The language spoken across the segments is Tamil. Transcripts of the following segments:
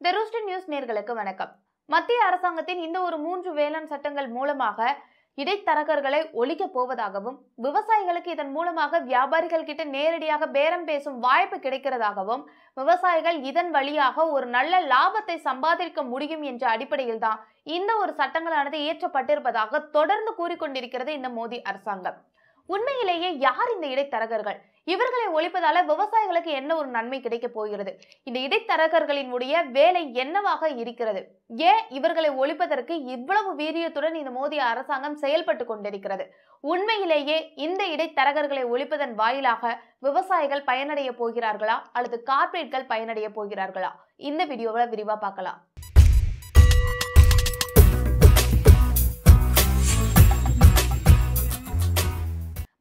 த ரூஸ்டர் நியூஸ் நேர்களுக்கு வணக்கம். மத்திய அரசாங்கத்தின் இந்த ஒரு மூன்று வேளாண் சட்டங்கள் மூலமாக இடைத்தரகர்களை ஒழிக்கப் போவதாகவும் விவசாயிகளுக்கு இதன் மூலமாக வியாபாரிகள் கிட்ட நேரடியாக பேரம் பேசும் வாய்ப்பு கிடைக்கிறதாகவும் விவசாயிகள் இதன் வழியாக ஒரு நல்ல லாபத்தை சம்பாதிக்க முடியும் என்ற அடிப்படையில் தான் இந்த ஒரு சட்டங்களானது இயற்றப்பட்டிருப்பதாக தொடர்ந்து கூறிக்கொண்டிருக்கிறது இந்த மோடி அரசாங்கம். உண்மையிலேயே யார் இந்த இடைத்தரகர்கள்? இவர்களை ஒழிப்பதால விவசாயிகளுக்கு என்ன ஒரு நன்மை கிடைக்க போகிறது? இந்த இடைத்தரகர்களினுடைய வேலை என்னவாக இருக்கிறது? ஏன் இவர்களை ஒழிப்பதற்கு இவ்வளவு வீரியத்துடன் இந்த மோடி அரசாங்கம் செயல்பட்டு கொண்டிருக்கிறது? உண்மையிலேயே இந்த இடைத்தரகர்களை ஒழிப்பதன் வாயிலாக விவசாயிகள் பயனடைய போகிறார்களா? அல்லது கார்ப்பரேட்கள் பயனடைய போகிறார்களா? இந்த வீடியோவில் விரிவா பார்க்கலாம்.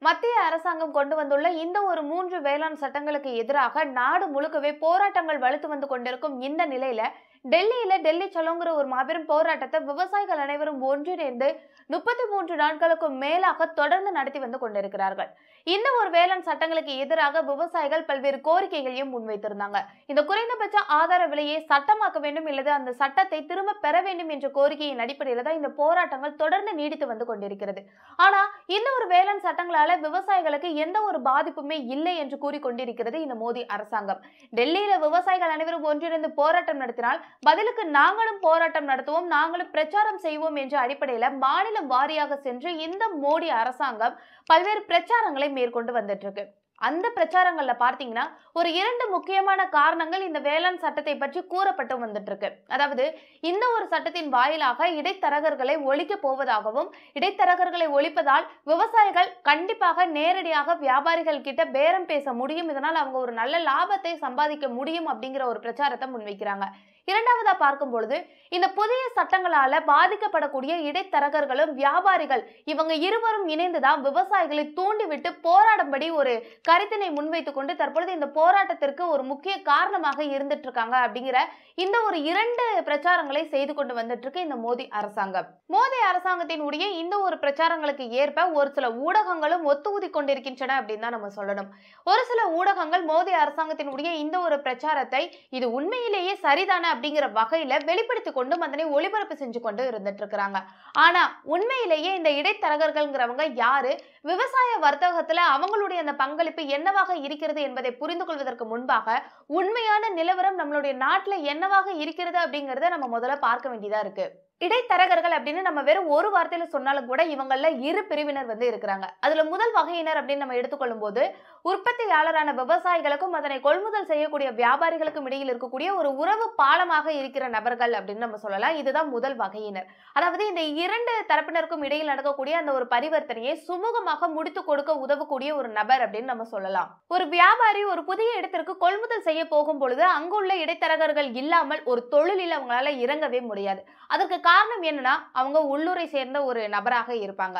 மத்திய அரசாங்கம் கொண்டு வந்துள்ள இந்த ஒரு மூன்று வேளாண் சட்டங்களுக்கு எதிராக நாடு முழுக்கவே போராட்டங்கள் வலுத்து வந்து கொண்டிருக்கும் இந்த நிலையில டெல்லியில டெல்லி சலோங்கிற ஒரு மாபெரும் போராட்டத்தை விவசாயிகள் அனைவரும் ஒன்றிணைந்து முப்பத்தி மூன்று நாட்களுக்கும் மேலாக தொடர்ந்து நடத்தி வந்து கொண்டிருக்கிறார்கள். இந்த ஒரு வேளாண் சட்டங்களுக்கு எதிராக விவசாயிகள் பல்வேறு கோரிக்கைகளையும் முன்வைத்திருந்தாங்க. இந்த குறைந்தபட்ச ஆதார விலையை சட்டமாக்க வேண்டும் அல்லது அந்த சட்டத்தை திரும்ப பெற வேண்டும் என்ற கோரிக்கையின் அடிப்படையில் தான் இந்த போராட்டங்கள் தொடர்ந்து நீடித்து வந்து கொண்டிருக்கிறது. ஆனா இந்த ஒரு வேளாண் சட்டங்களால விவசாயிகளுக்கு எந்த ஒரு பாதிப்புமே இல்லை என்று கூறிக்கொண்டிருக்கிறது இந்த மோடி அரசாங்கம். டெல்லியில விவசாயிகள் அனைவரும் ஒன்றிணைந்து போராட்டம் நடத்தினால் பதிலுக்கு நாங்களும் போராட்டம் நடத்துவோம் நாங்களும் பிரச்சாரம் செய்வோம் என்ற அடிப்படையில மாநிலம் வாரியாக சென்று இந்த மோடி அரசாங்கம் பல்வேறு பிரச்சாரங்களை மேற்கொண்டு வந்துட்டு இருக்கு அந்த பிரச்சாரங்கள்ல பாத்தீங்கன்னா ஒரு இரண்டு முக்கியமான காரணங்கள் இந்த வேளாண் சட்டத்தை பற்றி கூறப்பட்டு வந்துட்டு இருக்கு அதாவது இந்த ஒரு சட்டத்தின் வாயிலாக இடைத்தரகர்களை ஒழிக்க போவதாகவும் இடைத்தரகர்களை ஒழிப்பதால் விவசாயிகள் கண்டிப்பாக நேரடியாக வியாபாரிகள் கிட்ட பேரம் பேச முடியும். இதனால் அவங்க ஒரு நல்ல லாபத்தை சம்பாதிக்க முடியும் அப்படிங்கிற ஒரு பிரச்சாரத்தை முன்வைக்கிறாங்க. இரண்டாவதா பார்க்கும் பொழுது இந்த புதிய சட்டங்களால பாதிக்கப்படக்கூடிய இடைத்தரகர்களும் வியாபாரிகள் இவங்க இருவரும் இணைந்துதான் விவசாயிகளை தூண்டிவிட்டு போராடும்படி ஒரு கருத்தினை முன்வைத்துக் கொண்டு தற்பொழுது இந்த போராட்டத்திற்கு ஒரு முக்கிய காரணமாக இருந்துட்டு இருக்காங்க அப்படிங்கிற இந்த ஒரு இரண்டு பிரச்சாரங்களை செய்து கொண்டு வந்துட்டு இருக்கு இந்த மோடி அரசாங்கம். மோடி அரசாங்கத்தினுடைய இந்த ஒரு பிரச்சாரங்களுக்கு ஏற்ப ஒரு சில ஊடகங்களும் ஒத்துகுதி கொண்டிருக்கின்றன அப்படின்னு தான் நம்ம சொல்லணும். ஒரு சில ஊடகங்கள் மோடி அரசாங்கத்தினுடைய இந்த ஒரு பிரச்சாரத்தை இது உண்மையிலேயே சரிதானே அப்படிங்கிற வகையில வெளிப்படுத்தி கொண்டும் அதனை ஒளிபரப்பு செஞ்சு கொண்டு இருந்துட்டு இருக்கிறாங்க ஆனா உண்மையிலேயே இந்த இடைத்தரகர்கள்ங்கிறவங்க யாரு? விவசாய வர்த்தகத்துல அவங்களுடைய அந்த பங்களிப்பு என்னவாக இருக்கிறது என்பதை புரிந்து கொள்வதற்கு முன்பாக உண்மையான நிலவரம் நம்மளுடைய நாட்டுல என்னவாக இருக்கிறது அப்படிங்கறத நம்ம முதல்ல பார்க்க வேண்டியதா இருக்கு. இடைத்தரகர்கள் அப்படின்னு நம்ம வெறும் ஒரு வார்த்தையில சொன்னாலும் கூட இவங்கள இரு பிரிவினர் வந்து இருக்கிறாங்க. அதுல முதல் வகையினர் அப்படின்னு நம்ம எடுத்துக்கொள்ளும் போது உற்பத்தியாளரான விவசாயிகளுக்கும் அதனை கொள்முதல் செய்யக்கூடிய வியாபாரிகளுக்கும் இடையில் இருக்கக்கூடிய ஒரு உறவு பாலமாக இருக்கிற நபர்கள் அப்படின்னு நம்ம சொல்லலாம். இதுதான் முதல் வகையினர். அதாவது இந்த இரண்டு தரப்பினருக்கும் இடையில் நடக்கக்கூடிய அந்த ஒரு பரிவர்த்தனையை சுமூகமாக முடித்து கொடுக்க உதவக்கூடிய ஒரு நபர் அப்படின்னு நம்ம சொல்லலாம். ஒரு வியாபாரி ஒரு புதிய இடத்திற்கு கொள்முதல் செய்ய போகும் பொழுது அங்குள்ள இடைத்தரகர்கள் இல்லாமல் ஒரு தொழிலில் அவங்களால இறங்கவே முடியாது. அதற்கு காரணம் என்னன்னா அவங்க உள்ளூரை சேர்ந்த ஒரு நபராக இருப்பாங்க.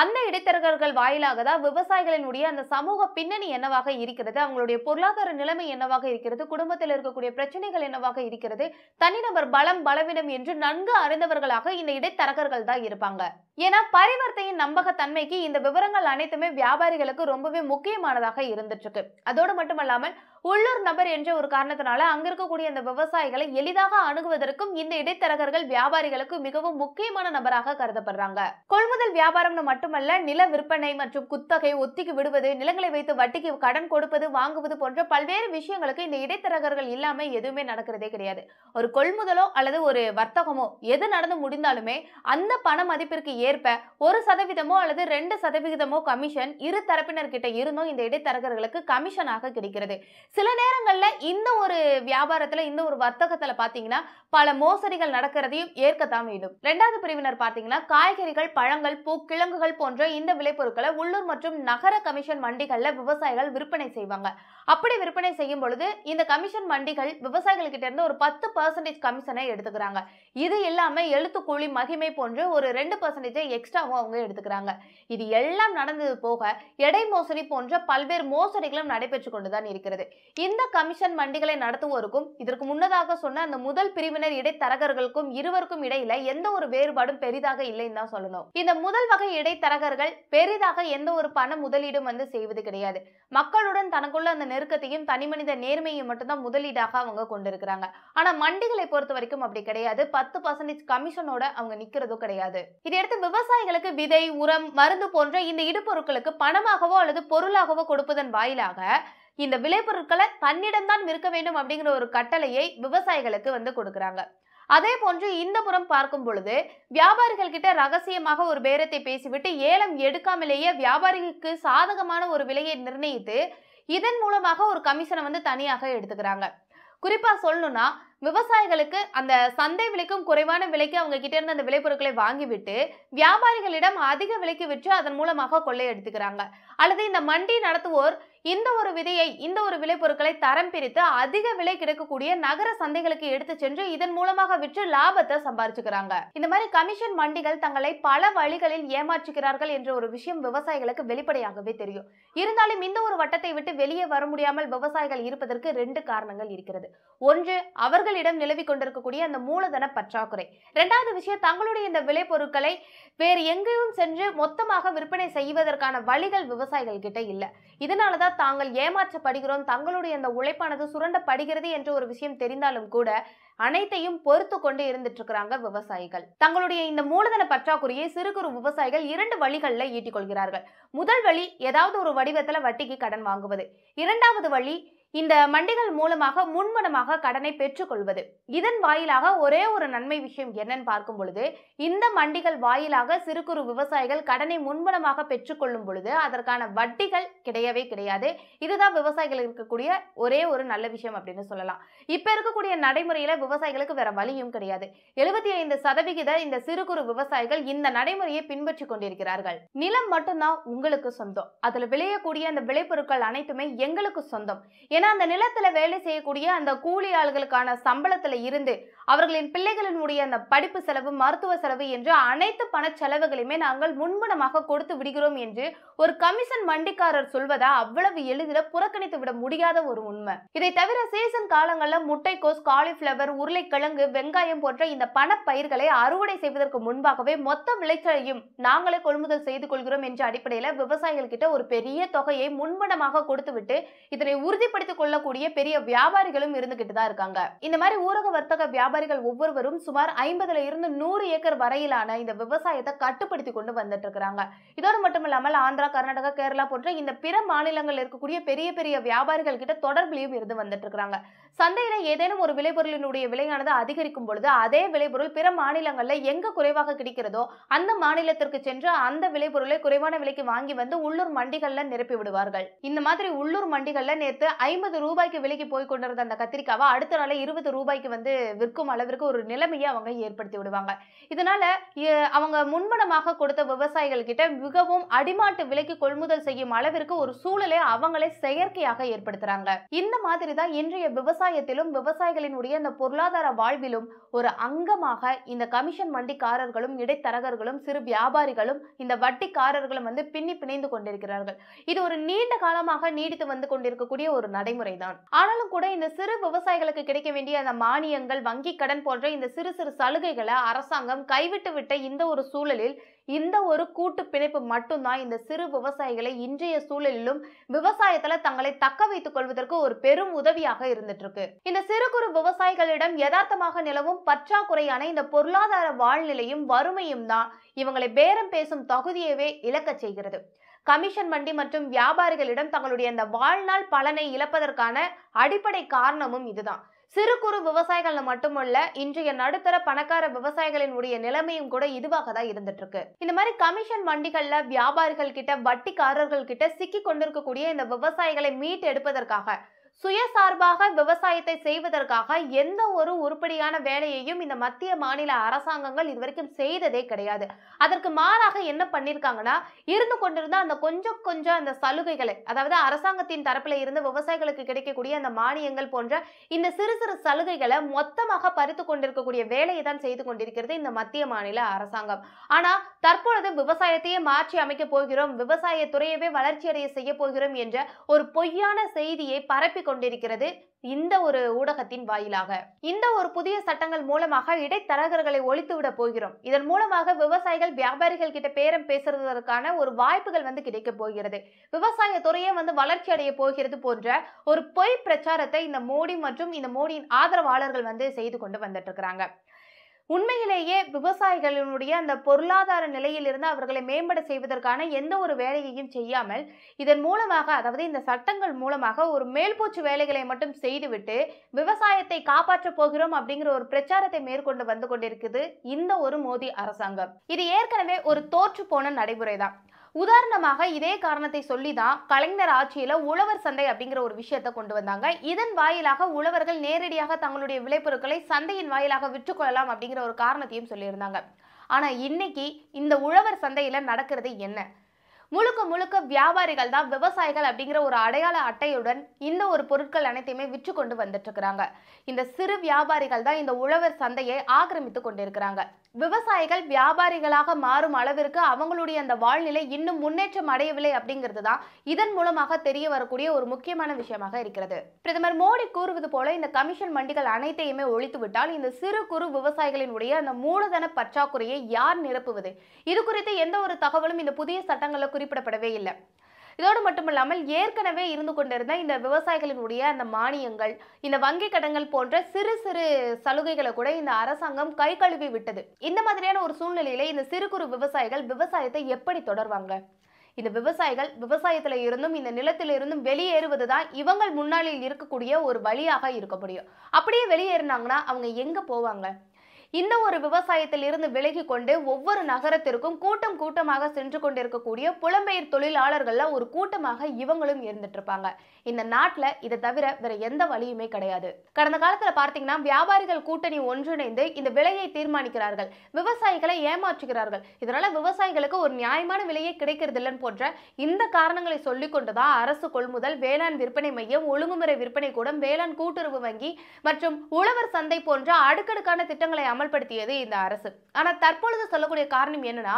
அந்த இடைத்தரகர்கள் வாயிலாக தான் விவசாயிகளினுடைய அந்த சமூக பின்னணி என்னவாக இருக்கிறது அவங்களுடைய பொருளாதார நிலைமை என்னவாக இருக்கிறது குடும்பத்தில் இருக்கக்கூடிய பிரச்சனைகள் என்னவாக இருக்கிறது தனிநபர் பலம் பலவீனம் என்று நன்கு அறிந்தவர்களாக இந்த இடைத்தரகர்கள் தான் இருப்பாங்க. ஏன்னா பரிவர்த்தையின் நம்பகத்தன்மைக்கு இந்த விவரங்கள் அனைத்துமே வியாபாரிகளுக்கு ரொம்பவே முக்கியமானதாக இருந்துட்டு இருக்கு அதோடு மட்டுமல்லாமல் உள்ளூர் நபர் என்ற ஒரு காரணத்தினால அங்க இருக்கக்கூடிய அந்த விவசாயிகளை எளிதாக அணுகுவதற்கும் இந்த இடைத்தரகர்கள் வியாபாரிகளுக்கு மிகவும் முக்கியமான நபராக கருதப்படுறாங்க. கொள்முதல் வியாபாரம்னு மட்டுமல்ல நில விற்பனை மற்றும் குத்தகை ஒத்திக்கு விடுவது நிலங்களை வைத்து வட்டிக்கு கடன் கொடுப்பது வாங்குவது போன்ற பல்வேறு விஷயங்களுக்கு இந்த இடைத்தரகர்கள் இல்லாம எதுவுமே நடக்கிறதே கிடையாது. ஒரு கொள்முதலோ அல்லது ஒரு வர்த்தகமோ எது நடந்து முடிந்தாலுமே அந்த பண மதிப்பிற்கு ஏற்ப ஒரு சதவீதமோ அல்லது ரெண்டு சதவிகிதமோ கமிஷன் இரு தரப்பினர்கிட்ட இருந்தும் இந்த இடைத்தரகர்களுக்கு கமிஷனாக கிடைக்கிறது. சில நேரங்களில் இந்த ஒரு வியாபாரத்தில் இந்த ஒரு வர்த்தகத்தில் பார்த்தீங்கன்னா பல மோசடிகள் நடக்கிறதையும் ஏற்கத்தான் வேண்டும் ரெண்டாவது பிரிவினர் பார்த்தீங்கன்னா காய்கறிகள் பழங்கள் பூ கிழங்குகள் போன்ற இந்த விளைபொருட்களை உள்ளூர் மற்றும் நகர கமிஷன் வண்டிகளில் விவசாயிகள் விற்பனை செய்வாங்க. அப்படி விற்பனை செய்யும் பொழுது இந்த கமிஷன் மண்டிகள் விவசாயிகள் கிட்ட இருந்து ஒரு பத்து பர்சன்டேஜ் கமிஷனை எடுத்துக்கிறாங்க. இது இல்லாமல் எழுத்துக்கூலி மகிமை போன்று ஒரு ரெண்டு பர்சன்டேஜ் பர்சன்டேஜை எக்ஸ்ட்ராவும் அவங்க எடுத்துக்கிறாங்க. இது எல்லாம் நடந்தது போக எடை மோசடி போன்ற பல்வேறு மோசடிகளும் நடைபெற்று கொண்டுதான் இருக்கிறது. இந்த கமிஷன் மண்டிகளை நடத்துவோருக்கும் இதற்கு முன்னதாக சொன்ன அந்த முதல் பிரிவினர் இடைத்தரகர்களுக்கும் இருவருக்கும் இடையில எந்த ஒரு வேறுபாடும் பெரிதாக இல்லைன்னு தான் சொல்லணும். இந்த முதல் வகை இடைத்தரகர்கள் பெரிதாக எந்த ஒரு பண முதலீடும் வந்து செய்வது கிடையாது. மக்களுடன் தனக்குள்ள அந்த நெருக்கத்தையும் தனிமனித நேர்மையும் மட்டும்தான் முதலீடாக அவங்க கொண்டிருக்கிறாங்க. ஆனா மண்டிகளை பொறுத்த வரைக்கும் அப்படி கிடையாது. பத்து பர்சன்டேஜ் கமிஷனோட அவங்க நிக்கிறதும் கிடையாது. இதையடுத்து விவசாயிகளுக்கு விதை உரம் மருந்து போன்ற இந்த இடுபொருட்களுக்கு பணமாகவோ அல்லது பொருளாகவோ கொடுப்பதன் வாயிலாக இந்த விளைபொருட்களை தன்னிடம்தான் விற்க வேண்டும் அப்படிங்கிற ஒரு கட்டளையை விவசாயிகளுக்கு வந்து கொடுக்குறாங்க. அதே போன்று இந்த புறம் பார்க்கும் பொழுது வியாபாரிகள் கிட்ட ரகசியமாக ஒரு பேரத்தை பேசிவிட்டு ஏலம் எடுக்காமலேயே வியாபாரிகளுக்கு சாதகமான ஒரு விலையை நிர்ணயித்து இதன் மூலமாக ஒரு கமிஷனை வந்து தனியாக எடுத்துக்கிறாங்க. குறிப்பாக சொல்லணும்னா விவசாயிகளுக்கு அந்த சந்தை விலைக்கும் குறைவான விலைக்கு அவங்க கிட்ட இருந்து அந்த விளைபொருட்களை வாங்கிவிட்டு வியாபாரிகளிடம் அதிக விலைக்கு விற்று அதன் மூலமாக கொள்ளையடித்துக்கிறாங்க. அல்லது இந்த மண்டி நடத்துவோர் இந்த ஒரு விதையை இந்த ஒரு விளைபொருட்களை தரம் பிரித்து அதிக விலை கிடைக்கக்கூடிய நகர சந்தைகளுக்கு எடுத்து சென்று இதன் மூலமாக விற்று லாபத்தை சம்பாரிச்சுக்கிறாங்க. இந்த மாதிரி கமிஷன் மண்டிகள் தங்களை பல வழிகளில் ஏமாற்றுகிறார்கள் என்ற ஒரு விஷயம் விவசாயிகளுக்கு வெளிப்படையாகவே தெரியும். இருந்தாலும் இந்த ஒரு வட்டத்தை விட்டு வெளியே வர முடியாமல் விவசாயிகள் இருப்பதற்கு ரெண்டு காரணங்கள் இருக்கிறது. ஒன்று அவர்களிடம் நிலவி கொண்டிருக்கக்கூடிய அந்த மூலதன பற்றாக்குறை. இரண்டாவது விஷயம் தங்களுடைய இந்த விளைபொருட்களை வேறு எங்கேயும் சென்று மொத்தமாக விற்பனை செய்வதற்கான வழிகள் விவசாயிகள் கிட்ட இதனால தான் தாங்கள் ஏமாற்றப்படுகிறோம் தங்களுடைய அந்த உழைப்பானது சுரண்டப்படுகிறது என்ற ஒரு விஷயம் தெரிந்தாலும் கூட அனைத்தையும் பொறுத்து கொண்டு இருந்துட்டு இருக்கிறாங்க விவசாயிகள். தங்களுடைய இந்த மூலதன பற்றாக்குறையை சிறு குறு விவசாயிகள் இரண்டு வழிகளில் ஈட்டிக் கொள்கிறார்கள். முதல் வழி ஏதாவது ஒரு வடிவத்தில் வட்டிக்கு கடன் வாங்குவது. இரண்டாவது வழி இந்த மண்டிகள் மூலமாக முன்மணமாக கடனை பெற்றுக்கொள்வது. இதன் வாயிலாக ஒரே ஒரு நன்மை விஷயம் என்னன்னு பார்க்கும் பொழுது இந்த மண்டிகள் வாயிலாக சிறு குறு விவசாயிகள் கடனை முன்பணமாக பெற்றுக்கொள்ளும் பொழுது அதற்கான வட்டிகள் கிடையவே கிடையாது. இதுதான் விவசாயிகள் இருக்கக்கூடிய ஒரே ஒரு நல்ல விஷயம் அப்படின்னு சொல்லலாம். இப்ப இருக்கக்கூடிய நடைமுறையில விவசாயிகளுக்கு வேற வழியும் கிடையாது. எழுபத்தி ஐந்து சதவிகித இந்த சிறு குறு விவசாயிகள் இந்த நடைமுறையை பின்பற்றி கொண்டிருக்கிறார்கள். நிலம் மட்டும்தான் உங்களுக்கு சொந்தம். அதுல விளையக்கூடிய அந்த விளைபொருட்கள் அனைத்துமே எங்களுக்கு சொந்தம். ஏன்னா அந்த நிலத்துல வேலை செய்யக்கூடிய அந்த கூலி ஆள்களுக்கான சம்பளத்துல இருந்து அவர்களின் பிள்ளைகளினுடைய அந்த படிப்பு செலவு மருத்துவ செலவு என்று அனைத்து பண செலவுகளையுமே நாங்கள் முன்பணமாக கொடுத்து விடுகிறோம் என்று ஒரு கமிஷன் மண்டிக்காரர் சொல்வதா அவ்வளவு எளிதில புறக்கணித்து விட முடியாத ஒரு உண்மை. இதை தவிர சீசன் காலங்களில் முட்டைக்கோஸ் காலிஃபிளவர் உருளைக்கிழங்கு வெங்காயம் போன்ற இந்த பணப்பயிர்களை அறுவடை செய்வதற்கு முன்பாகவே மொத்த விளைச்சலையும் நாங்களே கொள்முதல் செய்து கொள்கிறோம் என்ற அடிப்படையில் விவசாயிகள் கிட்ட ஒரு பெரிய தொகையை முன்பணமாக கொடுத்துவிட்டு இதனை உறுதிப்படுத்திக் கொள்ளக்கூடிய பெரிய வியாபாரிகளும் இருந்துகிட்டு தான் இருக்காங்க. இந்த மாதிரி ஊரக வர்த்தக வியாபாரிகள் ஒவ்வொருவரும் சுமார் ஐம்பதுல இருந்து நூறு ஏக்கர் வரையிலான இந்த விவசாயத்தை கட்டுப்படுத்தி கொண்டு வந்துட்டு இருக்கிறாங்க இதோடு மட்டும் இல்லாமல் ஆந்திரா கர்நாடகா கேரளா போன்ற இந்த பிற மாநிலங்கள் இருக்கக்கூடிய பெரிய பெரிய வியாபாரிகள் கிட்ட தொடர்புலையும் இருந்து வந்துட்டு இருக்கிறாங்க சந்தையில ஏதேனும் ஒரு விளைபொருளினுடைய விலையானது அதிகரிக்கும் பொழுது அதே விளைபொருள் பிற மாநிலங்கள்ல எங்க குறைவாக கிடைக்கிறதோ அந்த மாநிலத்திற்கு சென்று அந்த விளைபொருளை குறைவான விலைக்கு வாங்கி வந்து உள்ளூர் மண்டிகள்ல நிரப்பி விடுவார்கள். இந்த மாதிரி உள்ளூர் மண்டிகள்ல நேத்து ஐம்பது ரூபாய்க்கு விலைக்கு போய் கொண்டிருந்த அந்த கத்திரிக்காவை அடுத்த நாளே இருபது ரூபாய்க்கு வந்து விற்கும் போகும் அளவிற்கு ஒரு நிலைமையை அவங்க ஏற்படுத்தி விடுவாங்க. இதனால அவங்க முன்பணமாக கொடுத்த விவசாயிகள் கிட்ட மிகவும் அடிமாட்டு விலைக்கு கொள்முதல் செய்யும் அளவிற்கு ஒரு சூழலை அவங்களே செயற்கையாக ஏற்படுத்துறாங்க. இந்த மாதிரி தான் இன்றைய விவசாயத்திலும் விவசாயிகளினுடைய அந்த பொருளாதார வாழ்விலும் ஒரு அங்கமாக இந்த கமிஷன் வண்டிக்காரர்களும் இடைத்தரகர்களும் சிறு வியாபாரிகளும் இந்த வட்டிக்காரர்களும் வந்து பின்னி பிணைந்து கொண்டிருக்கிறார்கள். இது ஒரு நீண்ட காலமாக நீடித்து வந்து கொண்டிருக்கக்கூடிய ஒரு நடைமுறை தான் ஆனாலும் கூட இந்த சிறு விவசாயிகளுக்கு கிடைக்க வேண்டிய அந்த மானியங்கள் வங்கி கடன் போன்ற இந்த சிறு சிறு சலுகைகளை அரசாங்கம் கைவிட்டு விட்ட இந்த ஒரு சூழலில் இந்த ஒரு கூட்டு பிணைப்பு மட்டும்தான் இந்த சிறு விவசாயிகளை இன்றைய சூழலிலும் விவசாயத்துல தங்களை தக்க வைத்துக் கொள்வதற்கு ஒரு பெரும் உதவியாக இருந்துட்டு இருக்கு இந்த சிறு குறு விவசாயிகளிடம் யதார்த்தமாக நிலவும் பற்றாக்குறையான இந்த பொருளாதார வாழ்நிலையும் வறுமையும் தான் இவங்களை பேரம் பேசும் தகுதியவே இழக்கச் செய்கிறது. கமிஷன் மண்டி மற்றும் வியாபாரிகளிடம் தங்களுடைய அந்த வாழ்நாள் பலனை இழப்பதற்கான அடிப்படை காரணமும் இதுதான். சிறு குறு விவசாயிகள் மட்டுமல்ல இன்றைய நடுத்தர பணக்கார விவசாயிகளினுடைய நிலைமையும் கூட இதுவாக தான் இருந்துட்டு இருக்கு இந்த மாதிரி கமிஷன் வண்டிகள்ல வியாபாரிகள் கிட்ட வட்டிக்காரர்கள் கிட்ட சிக்கி கொண்டிருக்கக்கூடிய இந்த விவசாயிகளை மீட்டு எடுப்பதற்காக சுயசார்பாக விவசாயத்தை செய்வதற்காக எந்த ஒரு உருப்படியான வேலையையும் இந்த மத்திய மாநில அரசாங்கங்கள் இதுவரைக்கும் செய்ததே கிடையாது. அதற்கு மாறாக என்ன பண்ணியிருக்காங்கன்னா இருந்து கொண்டிருந்த அந்த கொஞ்சம் கொஞ்சம் அந்த சலுகைகளை அதாவது அரசாங்கத்தின் தரப்பில் இருந்து விவசாயிகளுக்கு கிடைக்கக்கூடிய அந்த மானியங்கள் போன்ற இந்த சிறு சிறு சலுகைகளை மொத்தமாக பறித்து கொண்டிருக்கக்கூடிய வேலையை தான் செய்து கொண்டிருக்கிறது இந்த மத்திய மாநில அரசாங்கம். ஆனால் தற்பொழுது விவசாயத்தையே மாற்றி அமைக்க போகிறோம் விவசாய துறையவே வளர்ச்சியடைய செய்ய போகிறோம் என்ற ஒரு பொய்யான செய்தியை பரப்பி கொண்டிருக்கிறது இந்த ஒரு ஊடகத்தின் வாயிலாக. இந்த ஒரு புதிய சட்டங்கள் மூலமாக இடைத்தரகர்களை ஒழித்துவிட போகிறோம். இதன் மூலமாக விவசாயிகள் வியாபாரிகள் கிட்ட பேரம் பேசுறதற்கான ஒரு வாய்ப்புகள் வந்து கிடைக்க போகிறது. விவசாய துறையே வந்து வளர்ச்சி அடைய போகிறது போன்ற ஒரு பொய் பிரச்சாரத்தை இந்த மோடி மற்றும் இந்த மோடியின் ஆதரவாளர்கள் வந்து செய்து கொண்டு வந்துட்டு இருக்கிறாங்க. உண்மையிலேயே விவசாயிகளினுடைய அந்த பொருளாதார நிலையிலிருந்து அவர்களை மேம்பட செய்வதற்கான எந்த ஒரு வேலையையும் செய்யாமல் இதன் மூலமாக அதாவது இந்த சட்டங்கள் மூலமாக ஒரு மேல்பூச்சு வேலைகளை மட்டும் செய்துவிட்டு விவசாயத்தை காப்பாற்றப் போகிறோம் அப்படிங்கிற ஒரு பிரச்சாரத்தை மேற்கொண்டு வந்து கொண்டிருக்குது இந்த ஒரு மோடி அரசாங்கம். இது ஏற்கனவே ஒரு தோற்று போன நடைமுறை தான் உதாரணமாக இதே காரணத்தை சொல்லி தான் கலைஞர் ஆட்சியில் உழவர் சந்தை அப்படிங்கிற ஒரு விஷயத்தை கொண்டு வந்தாங்க. இதன் வாயிலாக உழவர்கள் நேரடியாக தங்களுடைய விளைபொருட்களை சந்தையின் வாயிலாக விற்றுக்கொள்ளலாம் அப்படிங்கிற ஒரு காரணத்தையும் சொல்லியிருந்தாங்க. ஆனால் இன்னைக்கு இந்த உழவர் சந்தையில் நடக்கிறது என்ன? முழுக்க முழுக்க வியாபாரிகள் தான் விவசாயிகள் அப்படிங்கிற ஒரு அடையாள அட்டையுடன் இந்த ஒரு பொருட்கள் அனைத்தையுமே விற்று கொண்டு வந்துட்டு இருக்கிறாங்க. இந்த சிறு வியாபாரிகள் தான் இந்த உழவர் சந்தையை ஆக்கிரமித்து கொண்டிருக்கிறாங்க. விவசாயிகள் வியாபாரிகளாக மாறும் அளவிற்கு அவங்களுடைய அந்த வாழ்நிலை இன்னும் முன்னேற்றம் அடையவில்லை அப்படிங்கிறது தான் இதன் மூலமாக தெரிய வரக்கூடிய ஒரு முக்கியமான விஷயமாக இருக்கிறது. பிரதமர் மோடி கூறுவது போல இந்த கமிஷன் மண்டிகள் அனைத்தையுமே ஒழித்து விட்டால் இந்த சிறு குறு விவசாயிகளினுடைய அந்த மூலதன பற்றாக்குறையை யார் நிரப்புவது? இது குறித்து எந்த ஒரு தகவலும் இந்த புதிய சட்டங்களில் குறிப்பிடப்படவே இல்லை. இதோடு மட்டுமில்லாமல் ஏற்கனவே இருந்து கொண்டிருந்த இந்த விவசாயிகளினுடைய அந்த மானியங்கள் இந்த வங்கி கடன்கள் போன்ற சிறு சிறு சலுகைகளை கூட இந்த அரசாங்கம் கை கழுவி விட்டது. இந்த மாதிரியான ஒரு சூழ்நிலையில இந்த சிறு குறு விவசாயிகள் விவசாயத்தை எப்படி தொடர்வாங்க? இந்த விவசாயிகள் விவசாயத்துல இருந்தும் இந்த நிலத்தில இருந்தும் வெளியேறுவது தான் இவங்கள் முன்னாளில் இருக்கக்கூடிய ஒரு வழியாக இருக்க முடியும். அப்படியே வெளியேறினாங்கன்னா அவங்க எங்க போவாங்க? இந்த ஒரு விவசாயத்தில் இருந்து விலகி கொண்டு ஒவ்வொரு நகரத்திற்கும் கூட்டம் கூட்டமாக சென்று கொண்டிருக்கக்கூடிய புலம்பெயர் தொழிலாளர்கள்ல ஒரு கூட்டமாக இவங்களும் இருந்துட்டு இருப்பாங்க இந்த நாட்டில் இதை தவிர வேற எந்த வழியுமே கிடையாது. கடந்த காலத்துல பார்த்தீங்கன்னா வியாபாரிகள் கூட்டணி ஒன்றிணைந்து இந்த விலையை தீர்மானிக்கிறார்கள். விவசாயிகளை ஏமாற்றுகிறார்கள். இதனால விவசாயிகளுக்கு ஒரு நியாயமான விலையே கிடைக்கிறது இல்லைன்னு போன்ற இந்த காரணங்களை சொல்லி கொண்டுதான் அரசு கொள்முதல் வேளாண் விற்பனை மையம் ஒழுங்குமுறை விற்பனை கூடம் வேளாண் கூட்டுறவு வங்கி மற்றும் உழவர் சந்தை போன்ற அடுக்கடுக்கான திட்டங்களை அமல்படுத்தியது இந்த அரசு. ஆனால் தற்பொழுது சொல்லக்கூடிய காரணம் என்னன்னா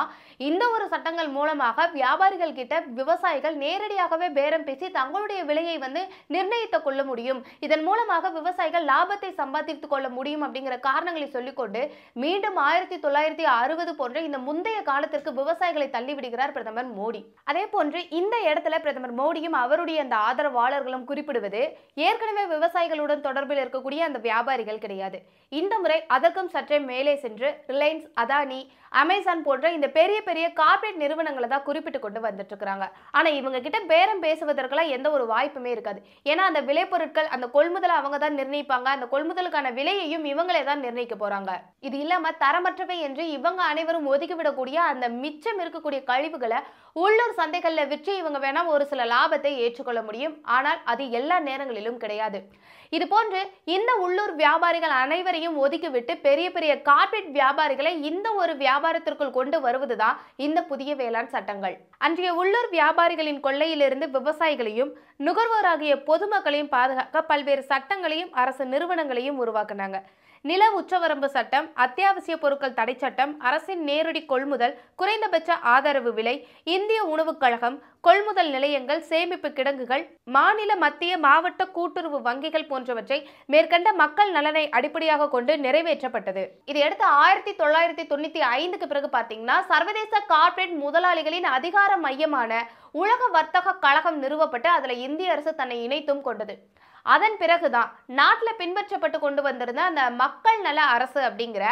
இந்த ஒரு சட்டங்கள் மூலமாக வியாபாரிகள் கிட்ட விவசாயிகள் நேரடியாகவே பேரம் பேசி தங்களுடைய விலையை வந்து நிர்ணயித்துக் கொள்ள முடியும். இதன் மூலமாக விவசாயிகள் லாபத்தை சம்பாதித்துக் கொள்ள முடியும் அப்படிங்கிற காரணங்களை சொல்லிக்கொண்டு மீண்டும் ஆயிரத்தி தொள்ளாயிரத்தி அறுபது போன்ற இந்த முந்தைய காலத்திற்கு விவசாயிகளை தள்ளிவிடுகிறார் பிரதமர் மோடி. அதே போன்று இந்த இடத்துல பிரதமர் மோடியும் அவருடைய அந்த ஆதரவாளர்களும் குறிப்பிடுவது ஏற்கனவே விவசாயிகளுடன் தொடர்பில் இருக்கக்கூடிய அந்த வியாபாரிகள் கிடையாது. இந்த முறை அதற்கும் சற்று மேலே சென்று ரிலையன்ஸ் அதானி அமேசான் போன்ற இந்த பெரிய பெரிய கார்ப்பரேட் நிறுவனங்களை தான் குறிப்பிட்டு கொண்டு வந்துட்டு இருக்கிறாங்க ஆனா இவங்க கிட்ட பேரம் பேசுவதற்கெல்லாம் எந்த ஒரு வாய்ப்புமே இருக்காது. ஏன்னா அந்த விளைபொருட்கள் அந்த கொள்முதலை அவங்க தான் நிர்ணயிப்பாங்க. அந்த கொள்முதலுக்கான விலையையும் இவங்களே தான் நிர்ணயிக்க போறாங்க. இது இல்லாம தரமற்றவை என்று இவங்க அனைவரும் ஒதுக்கிவிடக்கூடிய அந்த மிச்சம் இருக்கக்கூடிய கழிவுகளை உள்ளூர் சந்தைகளில் விற்று இவங்க வேணா ஒரு சில லாபத்தை ஏற்றுக்கொள்ள முடியும். ஆனால் அது எல்லா நேரங்களிலும் கிடையாது. இது போன்று இந்த உள்ளூர் வியாபாரிகள் அனைவரையும் ஒதுக்கிவிட்டு பெரிய பெரிய கார்பரேட் வியாபாரிகளை இந்த ஒரு வியாபாரத்திற்குள் கொண்டு வருவதுதான் இந்த புதிய வேளாண் சட்டங்கள். அன்றைய உள்ளூர் வியாபாரிகளின் கொள்ளையிலிருந்து விவசாயிகளையும் நுகர்வோராகிய பொதுமக்களையும் பாதுகாக்க பல்வேறு சட்டங்களையும் அரசு நிறுவனங்களையும் உருவாக்குனாங்க. நில உச்சவரம்பு சட்டம் அத்தியாவசிய பொருட்கள் தடை சட்டம் அரசின் நேரடி கொள்முதல் குறைந்தபட்ச ஆதரவு விலை இந்திய உணவுக் கழகம் கொள்முதல் நிலையங்கள் சேமிப்பு கிடங்குகள் மாநில மத்திய மாவட்ட கூட்டுறவு வங்கிகள் போன்றவற்றை மேற்கண்ட மக்கள் நலனை அடிப்படையாக கொண்டு நிறைவேற்றப்பட்டது. இதையடுத்து ஆயிரத்தி தொள்ளாயிரத்தி தொண்ணூத்தி ஐந்துக்கு பிறகு பார்த்தீங்கன்னா சர்வதேச கார்ப்பரேட் முதலாளிகளின் அதிகார மையமான உலக வர்த்தக கழகம் நிறுவப்பட்டு அதுல இந்திய அரசு தன்னை இணைத்தும் கொண்டது. அதன் பிறகுதான் நாட்டில் பின்பற்றப்பட்டு கொண்டு வந்திருந்த அந்த மக்கள் நல அரசு அப்படிங்கிற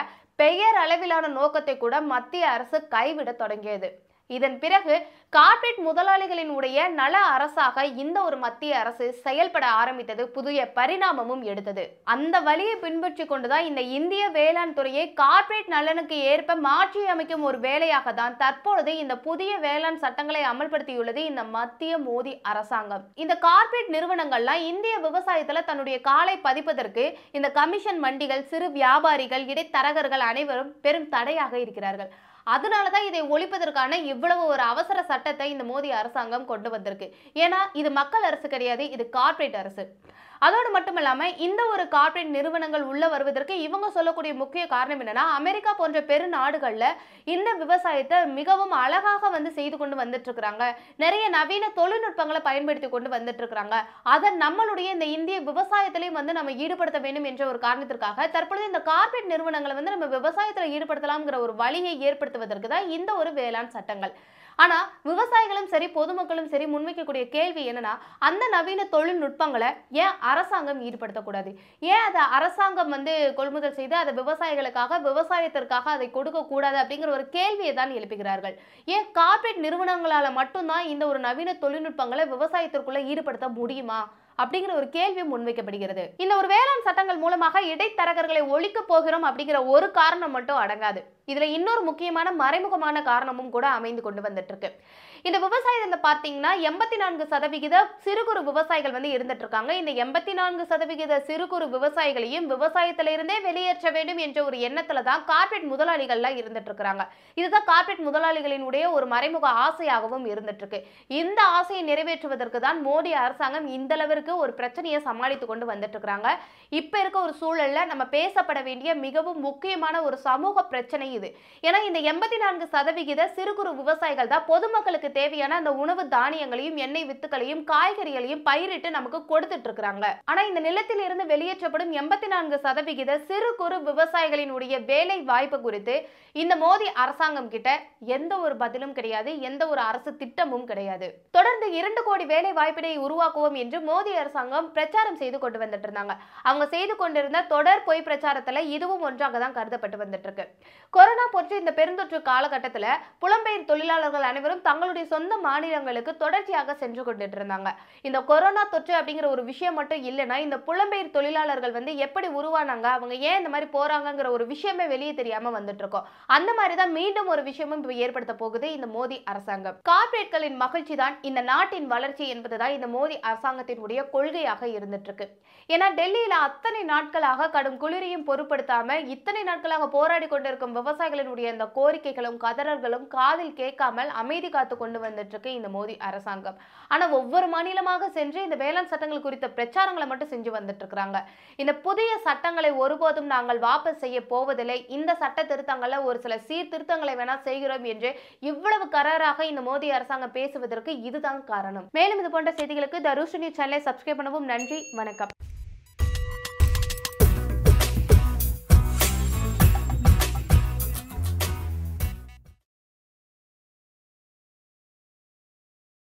பெயர் அளவிலான நோக்கத்தை கூட மத்திய அரசு கைவிட தொடங்கியது. இதன் பிறகு கார்ப்பரேட் முதலாளிகளின் உடைய நல அரசாக இந்த ஒரு மத்திய அரசு செயல்பட ஆரம்பித்தது புதிய பரிணாமமும் எடுத்தது. அந்த வழியை பின்பற்றி கொண்டுதான் இந்த இந்திய வேளாண் துறையை கார்ப்பரேட் நலனுக்கு ஏற்ப மாற்றி அமைக்கும் ஒரு வேலையாக தான் தற்பொழுது இந்த புதிய வேளாண் சட்டங்களை அமல்படுத்தியுள்ளது இந்த மத்திய மோடி அரசாங்கம். இந்த கார்ப்பரேட் நிறுவனங்கள்லாம் இந்திய விவசாயத்துல தன்னுடைய காலை பதிப்பதற்கு இந்த கமிஷன் மண்டிகள் சிறு வியாபாரிகள் இடைத்தரகர்கள் அனைவரும் பெரும் தடையாக இருக்கிறார்கள். அதனால தான் இதை ஒழிப்பதற்கான இவ்வளவு ஒரு அவசர சட்டத்தை இந்த மோடி அரசாங்கம் கொண்டு வந்திருக்கு. ஏன்னா இது மக்கள் அரசு கிடையாது இது கார்ப்பரேட் அரசு. அதோடு மட்டும் இல்லாமல் இந்த ஒரு கார்ப்பரேட் நிறுவனங்கள் உள்ளே வருவதற்கு இவங்க சொல்லக்கூடிய முக்கிய காரணம் என்னன்னா அமெரிக்கா போன்ற பெருநாடுகளில் இந்த விவசாயத்தை மிகவும் அழகாக வந்து செய்து கொண்டு வந்துட்டு இருக்கிறாங்க நிறைய நவீன தொழில்நுட்பங்களை பயன்படுத்தி கொண்டு வந்துட்டு இருக்கிறாங்க அதை நம்மளுடைய இந்த இந்திய விவசாயத்திலையும் வந்து நம்ம ஈடுபடுத்த வேண்டும் என்ற ஒரு காரணத்திற்காக தற்பொழுது இந்த கார்ப்பரேட் நிறுவனங்களை வந்து நம்ம விவசாயத்தில் ஈடுபடுத்தலாம்ங்கிற ஒரு வழியை ஏற்படுத்துவதற்கு தான் இந்த ஒரு வேளாண் சட்டங்கள். ஆனால் விவசாயிகளும் சரி பொதுமக்களும் சரி முன்வைக்கக்கூடிய கேள்வி என்னன்னா அந்த நவீன தொழில்நுட்பங்களை ஏன் அரசாங்கம் ஈடுபடுத்தக்கூடாது? ஏன் அதை அரசாங்கம் வந்து கொள்முதல் செய்து அதை விவசாயிகளுக்காக விவசாயத்திற்காக அதை கொடுக்கக்கூடாது அப்படிங்கிற ஒரு கேள்வியை தான் எழுப்புகிறார்கள். ஏன் கார்ப்பரேட் நிறுவனங்களால் மட்டும்தான் இந்த ஒரு நவீன தொழில்நுட்பங்களை விவசாயத்திற்குள்ளே ஈடுபடுத்த முடியுமா? அப்படிங்கிற ஒரு கேள்வி முன்வைக்கப்படுகிறது. இந்த ஒரு வேளாண் சட்டங்கள் மூலமாக இடைத்தரகர்களை ஒழிக்க போகிறோம் அப்படிங்கிற ஒரு காரணம் மட்டும் அடங்காது. இதில் இன்னொரு முக்கியமான மறைமுகமான காரணமும் கூட அமைந்து கொண்டு வந்துட்டு இருக்கு இந்த விவசாயத்தில் பார்த்தீங்கன்னா எண்பத்தி நான்கு சதவிகித சிறு குறு விவசாயிகள் வந்து இருந்துட்டு இருக்காங்க இந்த எண்பத்தி நான்கு சதவிகித சிறு குறு விவசாயிகளையும் விவசாயத்தில இருந்தே வெளியேற்ற வேண்டும் என்ற ஒரு எண்ணத்துல தான் கார்ப்பரேட் முதலாளிகள்லாம் இருந்துட்டு இருக்காங்க இதுதான் கார்ப்பரேட் முதலாளிகளினுடைய ஒரு மறைமுக ஆசையாகவும் இருந்துட்டு இருக்கு இந்த ஆசையை நிறைவேற்றுவதற்கு தான் மோடி அரசாங்கம் இந்த அளவிற்கு ஒரு பிரச்சனையை சமாளித்து கொண்டு வந்துட்டு இருக்காங்க இப்ப இருக்க ஒரு சூழல்ல நம்ம பேசப்பட வேண்டிய மிகவும் முக்கியமான ஒரு சமூக பிரச்சனை இது ஏன்னா இந்த எண்பத்தி நான்கு சதவிகித சிறு குறு விவசாயிகள் தான் பொதுமக்களுக்கு தேவையான அந்த உணவு தானியங்களையும் எண்ணெய் வித்துக்களையும் காய்கறிகளையும் பயிரிட்டு நமக்கு கொடுத்துட்டு இருக்காங்க. ஆனா இந்த நிலத்தில் இருந்து வெளியேற்றப்படும் எண்பத்தி நான்கு சதவிகித சிறு குறு விவசாயிகளினுடைய வேலை வாய்ப்பு குறித்து இந்த மோடி அரசாங்கம் கிட்ட எந்த ஒரு பதிலும் கிடையாது எந்த ஒரு அரசு திட்டமும் கிடையாது. தொடர்ந்து இரண்டு கோடி வேலை வாய்ப்பினை உருவாக்குவோம் என்று மோடி அரசாங்கம் பிரச்சாரம் செய்து கொண்டு வந்துட்டு இருந்தாங்க. அவங்க செய்து கொண்டிருந்த தொடர் பொய் பிரச்சாரத்துல இதுவும் ஒன்றாக தான் கருதப்பட்டு வந்துட்டு இருக்கு. கொரோனா போன்ற இந்த பெருந்தொற்று காலகட்டத்தில் புலம்பெயர் தொழிலாளர்கள் அனைவரும் தங்களுடைய சொந்த மாநிலங்களுக்கு தொடர்ச்சியாக சென்று கொண்டுட்டு இருந்தாங்க இந்த கொரோனா தொற்று அப்படிங்கிற ஒரு விஷயம் மட்டும் இல்லைன்னா இந்த புலம்பெயர் தொழிலாளர்கள் வந்து எப்படி உருவானாங்க அவங்க ஏன் இந்த மாதிரி போறாங்கங்கிற ஒரு விஷயமே வெளியே தெரியாம வந்துட்டு இருக்கோம் அந்த மாதிரி தான் மீண்டும் ஒரு விஷயமும் இப்போ ஏற்படுத்த போகுது இந்த மோடி அரசாங்கம். கார்பரேட்களின் மகிழ்ச்சி தான் இந்த நாட்டின் வளர்ச்சி என்பதுதான் இந்த மோடி அரசாங்கத்தினுடைய கொள்கையாக இருந்துட்டு இருக்கு ஏன்னா டெல்லியில அத்தனை நாட்களாக கடும் குளிரையும் பொருட்படுத்தாம இத்தனை நாட்களாக போராடி கொண்டிருக்கும் விவசாயிகளினுடைய இந்த கோரிக்கைகளும் கதறல்களும் காதில் கேட்காமல் அமைதி காத்து கொண்டு வந்துட்டு இருக்கு இந்த மோடி அரசாங்கம். ஆனா ஒவ்வொரு மாநிலமாக சென்று இந்த வேளாண் சட்டங்கள் குறித்த பிரச்சாரங்களை மட்டும் செஞ்சு வந்துட்டு இருக்கிறாங்க. இந்த புதிய சட்டங்களை ஒருபோதும் நாங்கள் வாபஸ் செய்ய போவதில்லை. இந்த சட்ட திருத்தங்களை ஒரு சில சீர்திருத்தங்களை வேணா செய்கிறோம் என்று இவ்வளவு கராராக இந்த மோடி அரசாங்கம் பேசுவதற்கு இதுதான் காரணம். மேலும் இது போன்ற செய்திகளுக்கு த நியூஸ் சேனலை சப்ஸ்கிரைப் பண்ணவும் நன்றி. வணக்கம்.